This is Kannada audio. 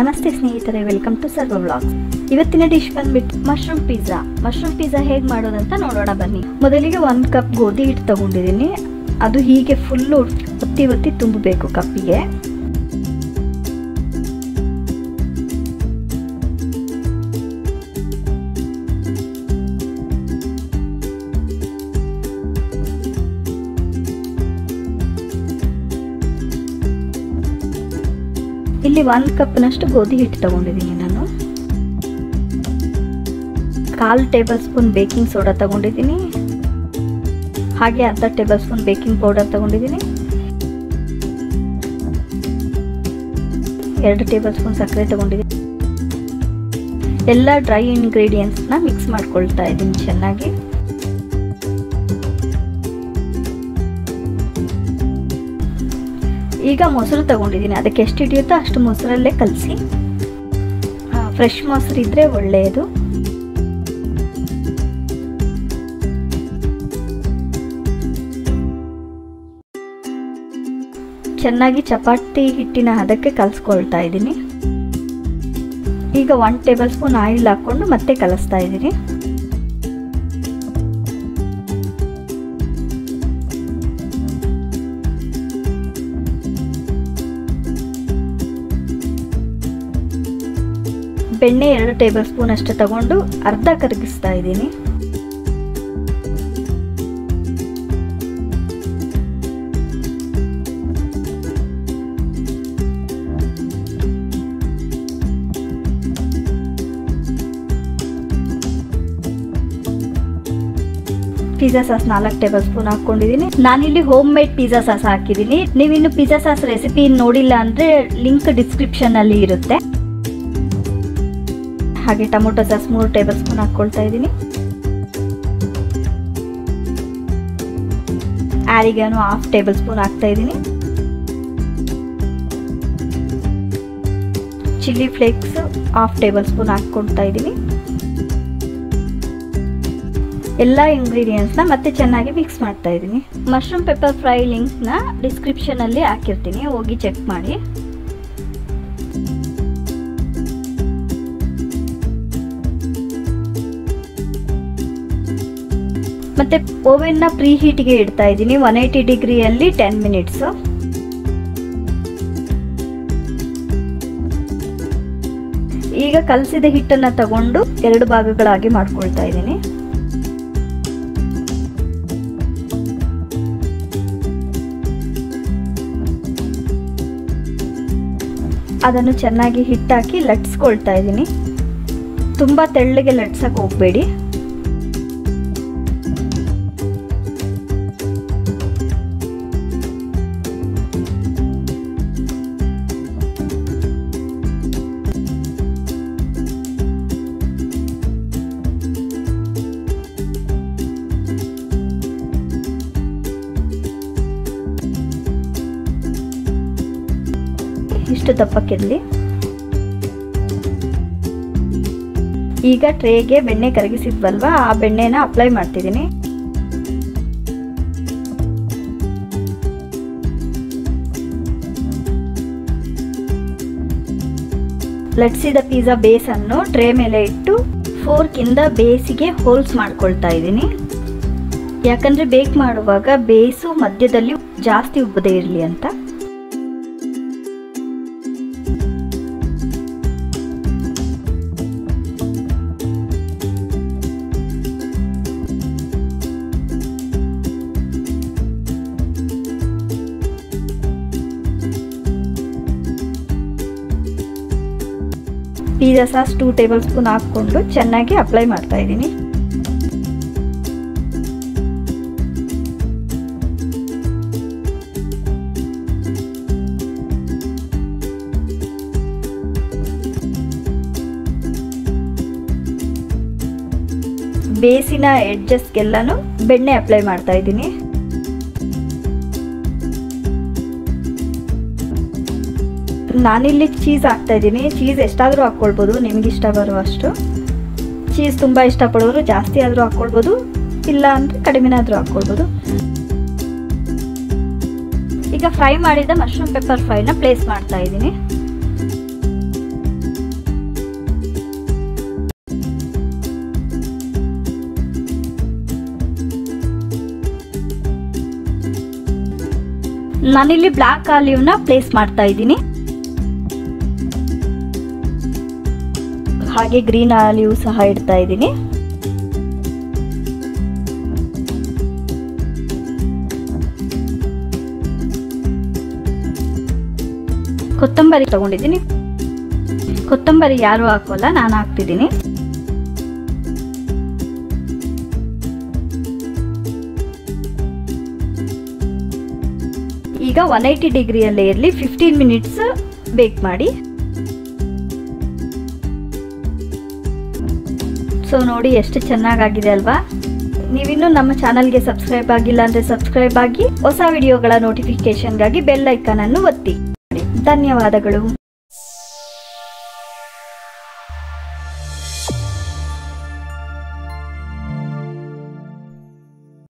ನಮಸ್ತೆ ಸ್ನೇಹಿತರೆ, ವೆಲ್ಕಮ್ ಟು ಸರ್ವ ವ್ಲಾಗ್ ಇವತ್ತಿನ ಡಿಶ್ ಬಂದ್ಬಿಟ್ಟು ಮಶ್ರೂಮ್ ಪಿಜ್ಜಾ ಮಶ್ರೂಮ್ ಪಿಜ್ಜಾ ಹೇಗೆ ಮಾಡೋದಂತ ನೋಡೋಣ ಬನ್ನಿ. ಮೊದಲಿಗೆ ಒಂದು ಕಪ್ ಗೋಧಿ ಹಿಟ್ಟು ತಗೊಂಡಿದ್ದೀನಿ. ಅದು ಹೀಗೆ ಫುಲ್ಲು ಒತ್ತಿ ಒತ್ತಿ ತುಂಬಬೇಕು ಕಪ್ಪಿಗೆ ಇಲ್ಲಿ ಒಂದು ಕಪ್ನಷ್ಟು ಗೋಧಿ ಹಿಟ್ಟು ತಗೊಂಡಿದ್ದೀನಿ ನಾನು. ಕಾಲು ಟೇಬಲ್ ಸ್ಪೂನ್ ಬೇಕಿಂಗ್ ಸೋಡಾ ತಗೊಂಡಿದ್ದೀನಿ. ಹಾಗೆ ಅರ್ಧ ಟೇಬಲ್ ಸ್ಪೂನ್ ಬೇಕಿಂಗ್ ಪೌಡರ್ ತಗೊಂಡಿದ್ದೀನಿ. ಎರಡು ಟೇಬಲ್ ಸ್ಪೂನ್ ಸಕ್ಕರೆ ತಗೊಂಡಿದ್ದೀನಿ. ಎಲ್ಲ ಡ್ರೈ ಇಂಗ್ರೀಡಿಯೆಂಟ್ಸ್ನ ಮಿಕ್ಸ್ ಮಾಡ್ಕೊಳ್ತಾ ಇದ್ದೀನಿ ಚೆನ್ನಾಗಿ. ಈಗ ಮೊಸರು ತಗೊಂಡಿದ್ದೀನಿ. ಅದಕ್ಕೆ ಎಷ್ಟು ಹಿಡಿಯುತ್ತೋ ಅಷ್ಟು ಮೊಸರಲ್ಲೇ ಕಲಸಿ. ಫ್ರೆಶ್ ಮೊಸರು ಇದ್ದರೆ ಒಳ್ಳೆಯದು ಚೆನ್ನಾಗಿ ಚಪಾತಿ ಹಿಟ್ಟಿನ ಹದಕ್ಕೆ ಕಲಿಸ್ಕೊಳ್ತಾ ಇದ್ದೀನಿ. ಈಗ ಒನ್ ಟೇಬಲ್ ಸ್ಪೂನ್ ಆಯಿಲ್ ಹಾಕ್ಕೊಂಡು ಮತ್ತೆ ಕಲಿಸ್ತಾ ಇದ್ದೀನಿ. ಬೆಣ್ಣೆ ಎರಡು ಟೇಬಲ್ ಸ್ಪೂನ್ ಅಷ್ಟು ತಗೊಂಡು ಅರ್ಧ ಕರಗಿಸ್ತಾ ಇದ್ದೀನಿ. ಪಿಜ್ಜಾ ಸಾಸ್ ನಾಲ್ಕು ಟೇಬಲ್ ಸ್ಪೂನ್ ಹಾಕೊಂಡಿದ್ದೀನಿ ನಾನಿಲ್ಲಿ ಹೋಮ್ ಮೇಡ್ ಪಿಜ್ಜಾ ಸಾಸ್ ಹಾಕಿದ್ದೀನಿ. ನೀವಿನ್ನು ಪಿಜ್ಜಾ ಸಾಸ್ ರೆಸಿಪಿ ನೋಡಿಲ್ಲ ಅಂದರೆ ಲಿಂಕ್ ಡಿಸ್ಕ್ರಿಪ್ಷನ್ ಅಲ್ಲಿ ಇರುತ್ತೆ. ಹಾಗೆ ಟೊಮೊಟೊ ಸಾಸ್ ಮೂರು ಟೇಬಲ್ ಸ್ಪೂನ್ ಹಾಕ್ಕೊಳ್ತಾ ಇದ್ದೀನಿ. ಆರಿಗಾನು ಹಾಫ್ ಟೇಬಲ್ ಸ್ಪೂನ್ ಹಾಕ್ತಾ ಇದ್ದೀನಿ. Chilli flakes half tablespoon ಹಾಕ್ಕೊಳ್ತಾ ಇದ್ದೀನಿ. ಎಲ್ಲ ಇಂಗ್ರೀಡಿಯೆಂಟ್ಸ್ನ ಮತ್ತೆ ಚೆನ್ನಾಗಿ ಮಿಕ್ಸ್ ಮಾಡ್ತಾ ಇದ್ದೀನಿ. ಮಶ್ರೂಮ್ ಪೆಪ್ಪರ್ ಫ್ರೈ ಲಿಂಕ್ನ ಡಿಸ್ಕ್ರಿಪ್ಷನಲ್ಲಿ ಹಾಕಿರ್ತೀನಿ, ಹೋಗಿ ಚೆಕ್ ಮಾಡಿ. ಮತ್ತೆ ಓವೆನ್ನ ಪ್ರೀ ಹೀಟ್ಗೆ ಇಡ್ತಾ ಇದ್ದೀನಿ. ಒನ್ ಏಯ್ಟಿ ಡಿಗ್ರಿಯಲ್ಲಿ ಟೆನ್ ಮಿನಿಟ್ಸು. ಈಗ ಕಲಸಿದ ಹಿಟ್ಟನ್ನು ತಗೊಂಡು ಎರಡು ಭಾಗಗಳಾಗಿ ಮಾಡ್ಕೊಳ್ತಾ ಇದ್ದೀನಿ. ಅದನ್ನು ಚೆನ್ನಾಗಿ ಹಿಟ್ಟಾಕಿ ಲಟ್ಸ್ಕೊಳ್ತಾ ಇದ್ದೀನಿ. ತುಂಬ ತೆಳ್ಳಗೆ ಲಟ್ಸಕ್ಕೆ ಹೋಗಬೇಡಿ. ಇಷ್ಟು ದಪ್ಪಕ್ಕಿರಲಿ. ಈಗ ಟ್ರೇಗೆ ಬೆಣ್ಣೆ ಕರಗಿಸಿದ್ವಲ್ವಾ? ಆ ಬೆಣ್ಣೆನ ಅಪ್ಲೈ ಮಾಡ್ತಿದ್ದೀನಿ. ಲಟ್ಸಿದ ಪಿಜ್ಜಾ ಬೇಸನ್ನು ಟ್ರೇ ಮೇಲೆ ಇಟ್ಟು ಫೋರ್ಕಿಂದ ಬೇಸಿಗೆ ಹೋಲ್ಸ್ ಮಾಡ್ಕೊಳ್ತಾ ಇದ್ದೀನಿ. ಯಾಕಂದ್ರೆ ಬೇಕ್ ಮಾಡುವಾಗ ಬೇಸು ಮಧ್ಯದಲ್ಲಿ ಜಾಸ್ತಿ ಉಬ್ಬದೇ ಇರಲಿ ಅಂತ. Pizza sauce two tablespoon ಹಾಕ್ಕೊಂಡು ಚೆನ್ನಾಗಿ ಅಪ್ಲೈ ಮಾಡ್ತಾ ಇದ್ದೀನಿ. ಬೇಸಿನ ಎಡ್ಜಸ್ಗೆಲ್ಲನೂ ಬೆಣ್ಣೆ ಅಪ್ಲೈ ಮಾಡ್ತಾ ಇದ್ದೀನಿ. ನಾನಿಲ್ಲಿ ಚೀಸ್ ಹಾಕ್ತಾ ಇದ್ದೀನಿ. ಚೀಸ್ ಎಷ್ಟಾದರೂ ಹಾಕ್ಕೊಳ್ಬೋದು, ನಿಮ್ಗೆ ಇಷ್ಟ ಬರುವಷ್ಟು. ಚೀಸ್ ತುಂಬ ಇಷ್ಟಪಡೋರು ಜಾಸ್ತಿ ಆದರೂ ಹಾಕ್ಕೊಳ್ಬೋದು, ಇಲ್ಲ ಅಂದರೆ ಕಡಿಮೆನಾದರೂ ಹಾಕ್ಕೊಳ್ಬೋದು. ಈಗ ಫ್ರೈ ಮಾಡಿದ ಮಶ್ರೂಮ್ ಪೆಪ್ಪರ್ ಫ್ರೈನ ಪ್ಲೇಸ್ ಮಾಡ್ತಾ ಇದ್ದೀನಿ. ನಾನಿಲ್ಲಿ ಬ್ಲ್ಯಾಕ್ ಆಲಿವ್ನ ಪ್ಲೇಸ್ ಮಾಡ್ತಾ ಇದ್ದೀನಿ. ಹಾಗೆ ಗ್ರೀನ್ ಆಲಿವ್ ಸಹ ಇಡ್ತಾ ಇದ್ದೀನಿ. ಕೊತ್ತಂಬರಿ ತಗೊಂಡಿದ್ದೀನಿ. ಕೊತ್ತಂಬರಿ ಯಾರು ಹಾಕೋಲ್ಲ ನಾನು ಹಾಕ್ತಿದ್ದೀನಿ. ಈಗ ಒನ್ ಏಯ್ಟಿ ಡಿಗ್ರಿಯಲ್ಲೇ ಇರಲಿ ಫಿಫ್ಟೀನ್ ಮಿನಿಟ್ಸ್ ಬೇಕ್ ಮಾಡಿ. ಸೊ ನೋಡಿ ಎಷ್ಟು ಚೆನ್ನಾಗಾಗಿದೆ ಅಲ್ವಾ? ನೀವಿನ್ನು ನಮ್ಮ ಚಾನಲ್ಗೆ ಸಬ್ಸ್ಕ್ರೈಬ್ ಆಗಿಲ್ಲ ಅಂದರೆ ಸಬ್ಸ್ಕ್ರೈಬ್ ಆಗಿ, ಹೊಸ ವಿಡಿಯೋಗಳ ನೋಟಿಫಿಕೇಶನ್ಗಾಗಿ ಬೆಲ್ ಐಕಾನನ್ನು ಒತ್ತಿ. ಧನ್ಯವಾದಗಳು.